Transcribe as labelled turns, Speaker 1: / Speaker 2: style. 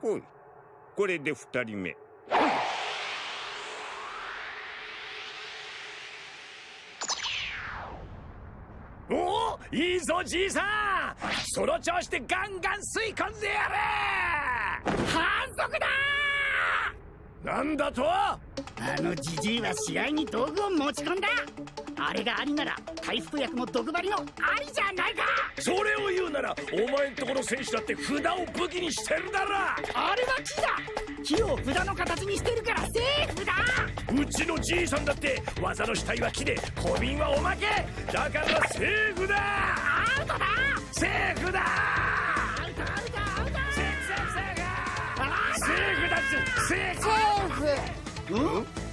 Speaker 1: ほい。これで二人目。
Speaker 2: おおいいぞじいさん。その調子でガンガン吸い込んでやれ。反則だ。なんだと？
Speaker 3: あのじじいは試合に道具を持ち込んだ。あれがありなら回復薬も毒針のありじゃないか。
Speaker 2: それを言うならお前んとこの選手だって札を武器にしてるだろ
Speaker 3: あれは気だ。気を札の形にしてるからセーフだ。
Speaker 2: うちのじいさんだって技の主体は気で小瓶はおまけ。だからセーフだ。
Speaker 3: アウトだ。
Speaker 2: セーフだ。
Speaker 3: アウトアウトアウト。
Speaker 2: セーフセーフセーフセーフだセーフ。
Speaker 4: セーフ。
Speaker 3: うん？